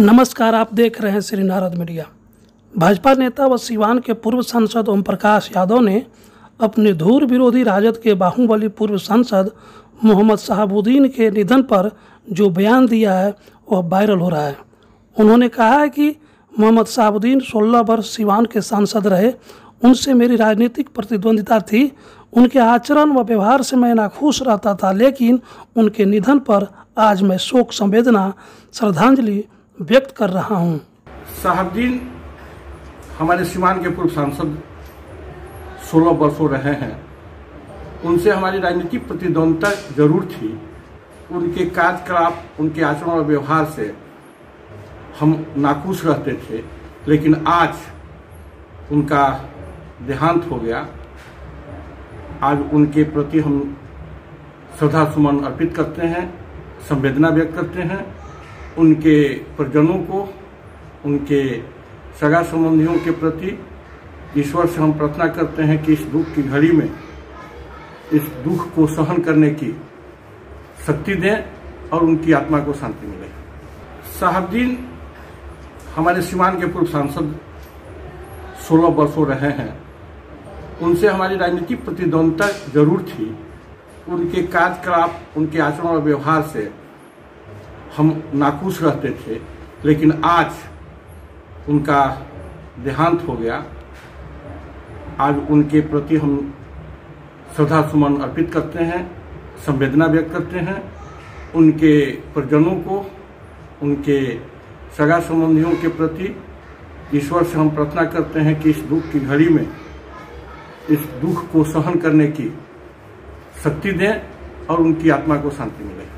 नमस्कार, आप देख रहे हैं श्री नारद मीडिया। भाजपा नेता व सिवान के पूर्व सांसद ओम प्रकाश यादव ने अपने धूर विरोधी राजद के बाहुबली पूर्व सांसद मोहम्मद शहाबुद्दीन के निधन पर जो बयान दिया है, वह वायरल हो रहा है। उन्होंने कहा है कि मोहम्मद शहाबुद्दीन 16 वर्ष सिवान के सांसद रहे। उनसे मेरी राजनीतिक प्रतिद्वंदिता थी। उनके आचरण व व्यवहार से मैं नाखुश रहता था, लेकिन उनके निधन पर आज मैं शोक संवेदना, श्रद्धांजलि व्यक्त कर रहा हूँ। साहबदीन हमारे सीमान के पूर्व सांसद 16 वर्षों रहे हैं। उनसे हमारी राजनीतिक प्रतिद्वंदता ज़रूर थी। उनके कार्यकलाप, उनके आचरण और व्यवहार से हम नाखुश रहते थे। लेकिन आज उनका देहांत हो गया। आज उनके प्रति हम श्रद्धा सुमन अर्पित करते हैं, संवेदना व्यक्त करते हैं। उनके परिजनों को, उनके सगा संबंधियों के प्रति ईश्वर से हम प्रार्थना करते हैं कि इस दुख की घड़ी में, इस दुख को सहन करने की शक्ति दें और उनकी आत्मा को शांति मिले। साहबदीन हमारे सीमान के पूर्व सांसद 16 वर्षों रहे हैं। उनसे हमारी राजनीतिक प्रतिद्वंदता ज़रूर थी। उनके कार्यकलाप, उनके आचरण और व्यवहार से हम नाखुश रहते थे, लेकिन आज उनका देहांत हो गया। आज उनके प्रति हम श्रद्धा सुमन अर्पित करते हैं, संवेदना व्यक्त करते हैं। उनके परिजनों को, उनके सगा संबंधियों के प्रति ईश्वर से हम प्रार्थना करते हैं कि इस दुख की घड़ी में, इस दुख को सहन करने की शक्ति दें और उनकी आत्मा को शांति मिले।